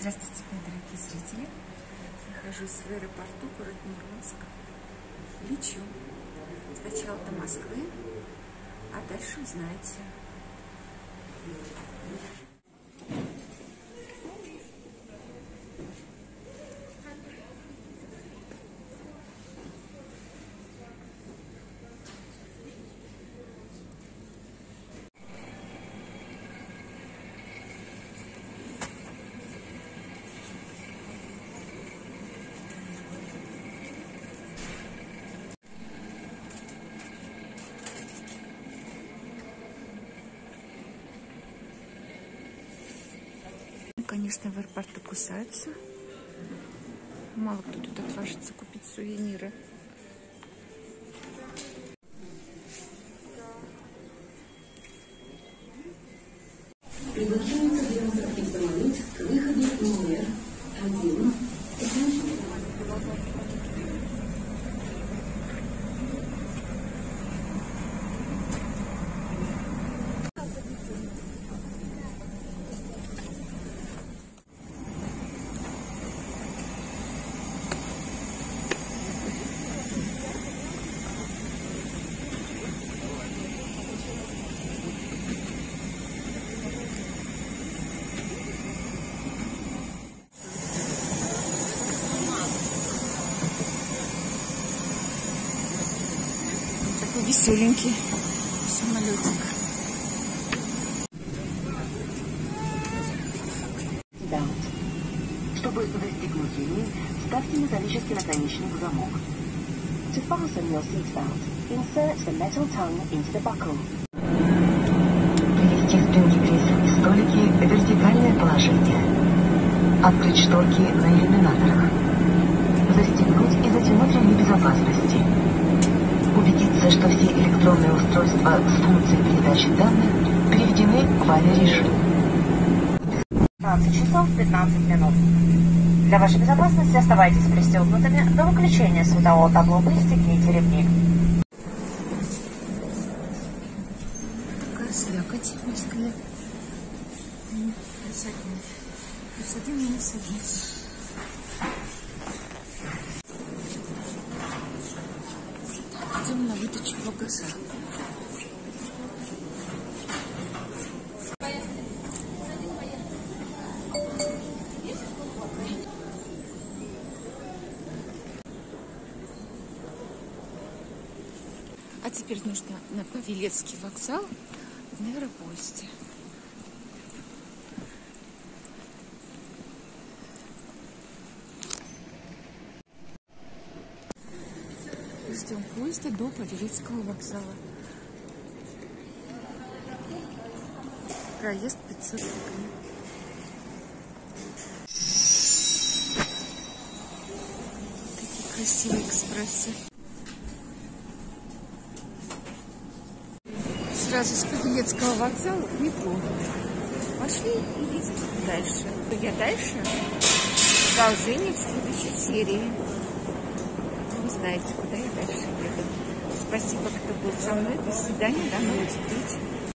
Здравствуйте, мои дорогие зрители. Нахожусь в аэропорту город Мурманск. Лечу сначала до Москвы, а дальше узнаете. Конечно, в аэропорту кусаются. Мало кто тут отважится купить сувениры. Приглашается гражданский самолет к выходу номер один. Такой веселенький самолетик. Да. Чтобы застегнуть ремень, ставьте металлический наконечник в замок. To fasten your seatbelt, insert the metal tongue into the buckle. Спинки кресел и столики в вертикальное положение. Открыть шторки на иллюминаторах. Застегнуть и затянуть ремни безопасности. Что все электронные устройства с функцией передачи данных переведены в авиарежим. 15 часов 15 минут. Для вашей безопасности оставайтесь пристегнутыми до выключения светового табло и стегните ремни. Такая слякоть в Москве. М, Плюс один. Плюс один, минус один. Так, идем на багажа. А теперь нужно на Павелецкий вокзал в аэропоезде. Ждем поезда до Павелецкого вокзала. Проезд 500 рублей. Такие красивые экспрессы. Сразу с Павелецкого вокзала к метро. Пошли и едем дальше. Я дальше. Продолжение в следующей серии. Знаете, куда я дальше еду. Спасибо, кто был со мной. До свидания, до новых встреч.